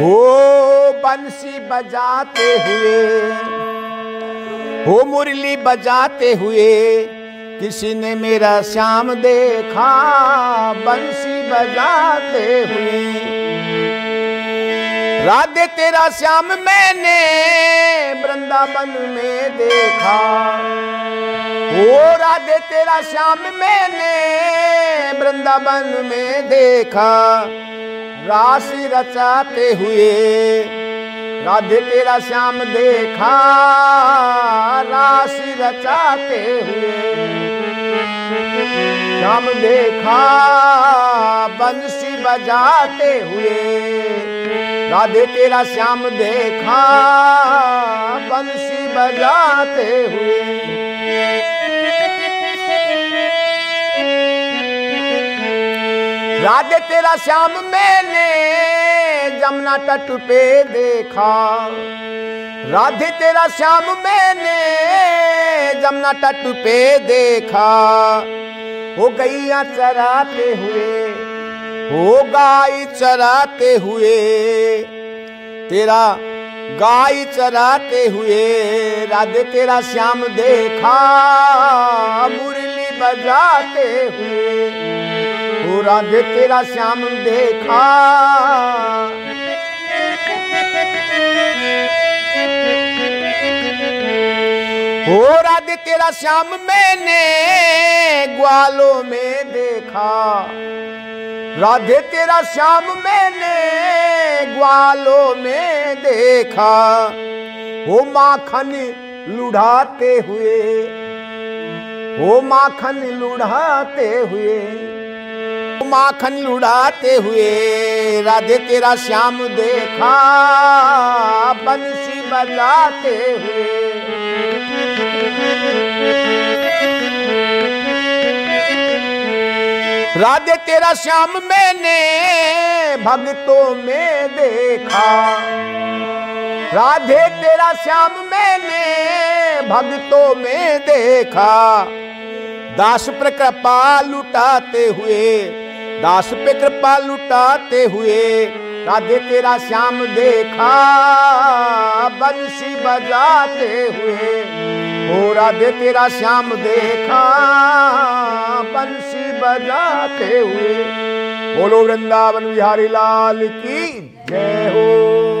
हो बंसी बजाते हुए, हो मुरली बजाते हुए, किसी ने मेरा श्याम देखा, बंसी बजाते हुए। राधे तेरा श्याम मैंने वृंदावन में देखा ओ राधे तेरा श्याम मैंने वृंदावन में देखा। राशि रचाते हुए, राधे तेरा श्याम देखा, राशि रचाते हुए, श्याम देखा, बंसी बजाते हुए, राधे तेरा श्याम देखा, बंसी बजाते हुए। राधे तेरा श्याम मैंने, जमुना तट पे देखा। राधे तेरा श्याम मैंने, जमुना तट पे देखा। हो गैया चराते हुए, हो गाय चराते हुए। तेरा गाय चराते हुए, राधे तेरा श्याम देखा। मुरली बजाते हुए। हो राधे तेरा श्याम देखा। हो राधे तेरा श्याम मैंने ग्वालों में देखा। राधे, तेरा श्याम मैंने ग्वालों में देखा। वो माखन लुढ़ाते हुए वो माखन लुढ़ाते हुए माखन लुढ़ाते हुए, राधे तेरा श्याम देखा, बंसी बजाते हुए। राधे तेरा श्याम मैंने भक्तों में देखा। राधे तेरा श्याम मैंने भक्तों में देखा। दास पर कृपा लुटाते हुए दास पे कृपा लुटाते हुए, राधे तेरा श्याम देखा, बंसी बजाते हुए। ओ राधे तेरा श्याम देखा, बंसी बजाते हुए। बोलो वृंदावन बिहारी लाल की जय हो।